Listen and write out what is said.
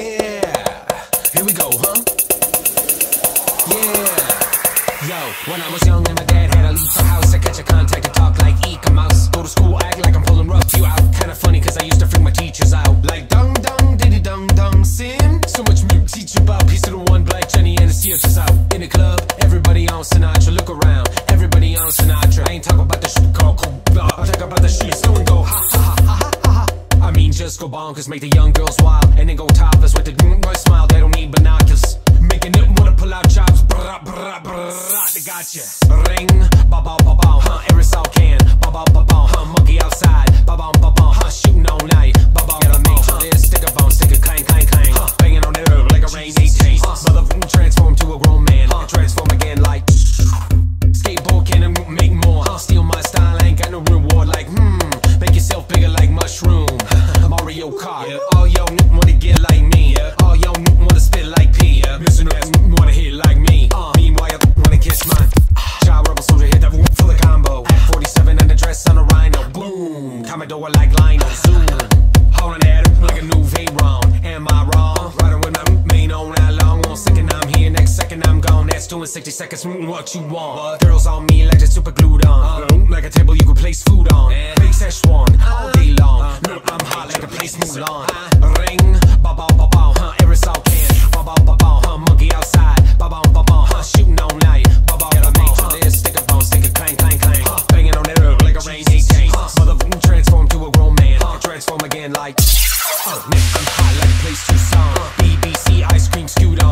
Yeah, here we go, huh? Yeah. Yo, when I was young and my dad had to leave house, I catch a contact and talk like eek Eek-A-Mouse. Go to school, act like I'm pulling rough you out. Kinda funny, cause I used to freak my teachers out. Like dung dung, diddy dung dung, sim. So much music, teach about piece of the one black Jenny and the theaters out. In the club, everybody on Sinatra, go bonkers, make the young girls wild, and then go topless with the mm, boy smile. They don't need binoculars, making them wanna pull out chops. Brah, brah, brah, they got ya. Ring, ba ba ba ba, huh? Aerosol can, ba ba ba ba, Boom. Commodore like Lionel. Zoom. Holding at him like a new Veyron. Am I wrong? Riding with my main on that long. One second I'm here, next second I'm gone. That's two in 60 seconds. mm, What you want? Girls on me like they're super glued on. Uh, like a table you could place food on. Big Szechuan all day long. Look, I'm hot like a place Mulan. Like. Uh, nigga, I'm hot like place Tucson. BBC ice cream scoot